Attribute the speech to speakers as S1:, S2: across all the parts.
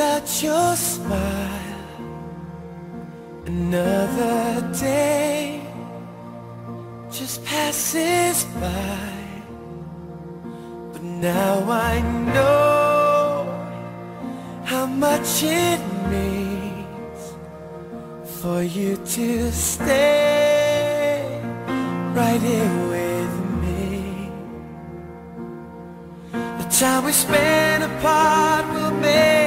S1: without your smile. Another day just passes by. But now I know how much it means For you to stay right here with me. The time we spend apart will make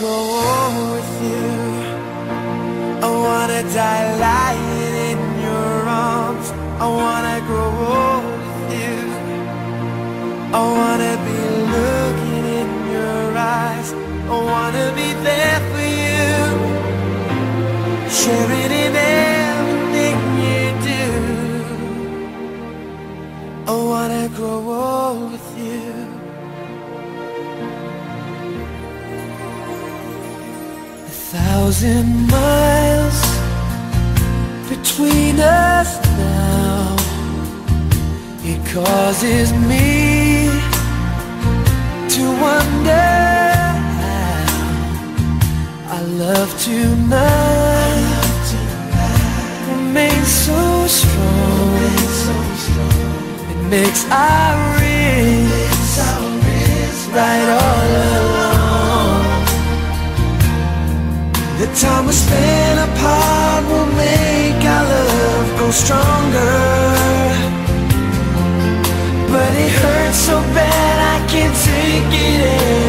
S1: wanna old with you. I wanna die lying in your arms. I wanna grow old with you. I wanna be looking in your eyes. I wanna be there for you. Sharing thousand miles between us now. It causes me to wonder how our love tonight remains so strong. It makes our wrists right all The time we spend apart will make our love grow stronger. But it hurts so bad I can't take it